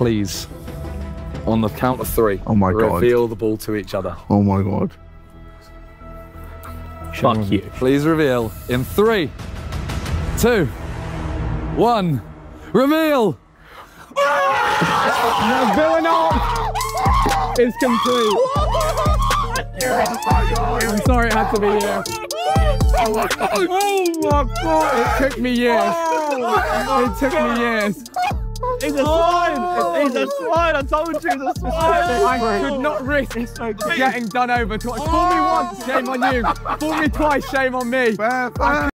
please, on the count of three, Oh my God. reveal the ball to each other. Oh my god. Fuck you. Please reveal in three, two, one. Reveal! The villain arc is complete. I'm sorry it had to be you. Oh my god! Oh my god! It took me years. It took me years. It's a slide! It's a oh, slide! I told you it's a slide! I could not risk getting done over twice. Fool me once, shame on you. Fool me twice, shame on me. Fair, fair.